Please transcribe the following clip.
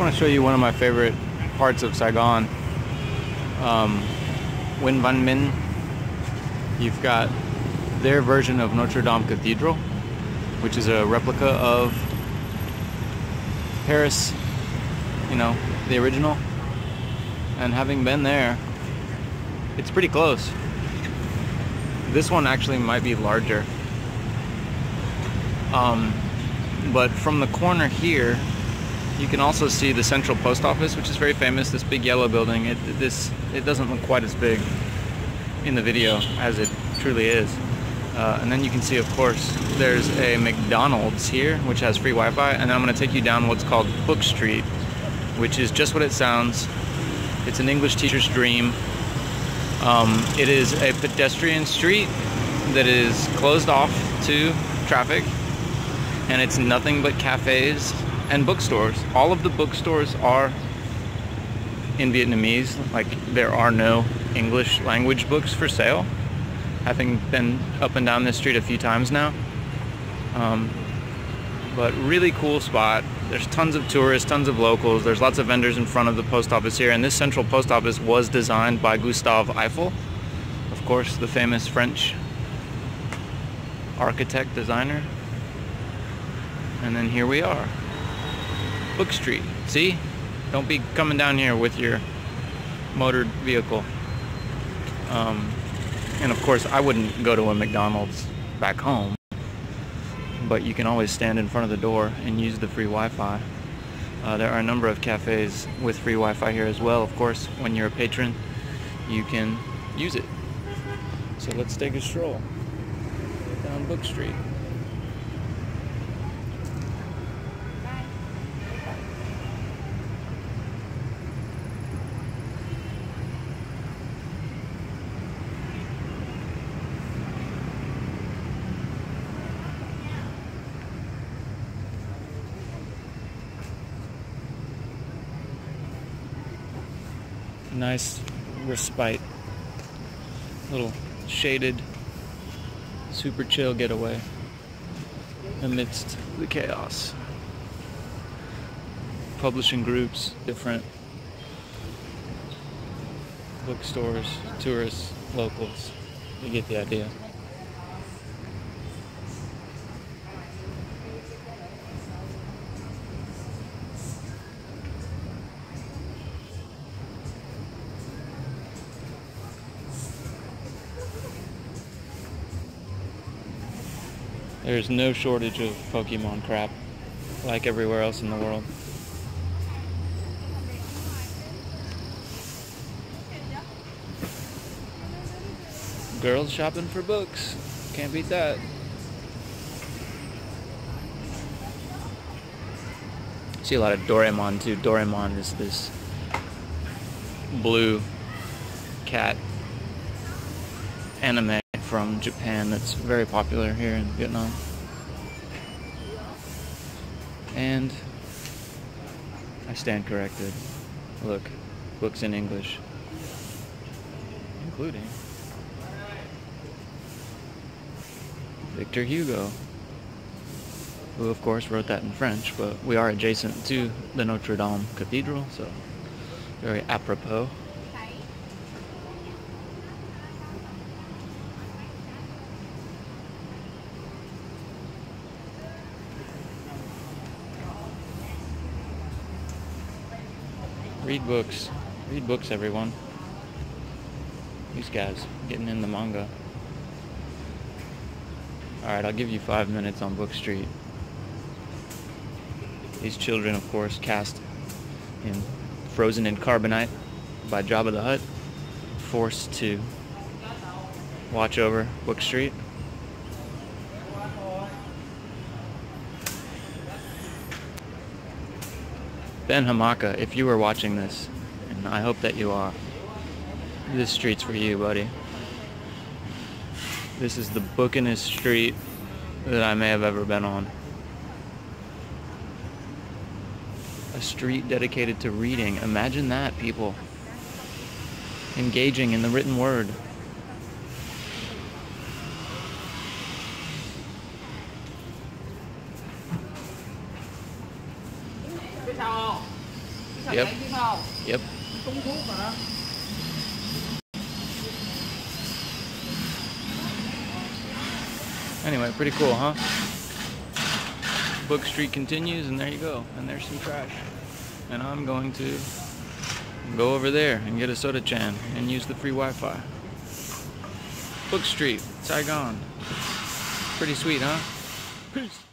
want to show you one of my favorite parts of Saigon. Um, Nguyen Van Binh. You've got their version of Notre Dame Cathedral, which is a replica of Paris, you know, the original. And having been there, it's pretty close. This one actually might be larger. Um, but from the corner here, you can also see the central post office, which is very famous. This big yellow building. It this it doesn't look quite as big in the video as it truly is. Uh, and then you can see, of course, there's a McDonald's here, which has free Wi-Fi. And then I'm going to take you down what's called Book Street, which is just what it sounds. It's an English teacher's dream. Um, it is a pedestrian street that is closed off to traffic, and it's nothing but cafes and bookstores. All of the bookstores are in Vietnamese, like there are no English language books for sale. Having been up and down this street a few times now. Um, but really cool spot. There's tons of tourists, tons of locals. There's lots of vendors in front of the post office here. And this central post office was designed by Gustave Eiffel, of course, the famous French architect designer. And then here we are. Book Street. See? Don't be coming down here with your motored vehicle. Um, and of course, I wouldn't go to a McDonald's back home, but you can always stand in front of the door and use the free Wi-Fi. Uh, there are a number of cafes with free Wi-Fi here as well. Of course, when you're a patron, you can use it. So let's take a stroll down Book Street. Nice respite. Little shaded, super chill getaway amidst the chaos. Publishing groups, different bookstores, tourists, locals. You get the idea. There's no shortage of Pokemon crap, like everywhere else in the world. Girls shopping for books. Can't beat that. See a lot of Doraemon too. Doraemon is this blue cat anime from Japan that's very popular here in Vietnam. And I stand corrected. Look, books in English, including Victor Hugo, who of course wrote that in French, but we are adjacent to the Notre Dame Cathedral, so very apropos. Read books. Read books, everyone. These guys getting in the manga. Alright, I'll give you five minutes on Book Street. These children, of course, cast in Frozen in Carbonite by Jabba the Hutt, forced to watch over Book Street. Ben Hamaka, if you were watching this, and I hope that you are, this street's for you, buddy. This is the bookingest street that I may have ever been on. A street dedicated to reading. Imagine that, people. Engaging in the written word. Thằng Yep. ấy biết không Yep. trúng thuốc rồi đó Anyway, pretty cool, huh? Book Street continues, and there you go. And there's some trash. And I'm going to go over there and get a soda chan and use the free Wi-Fi. Book Street, Saigon. Pretty sweet, huh? Peace.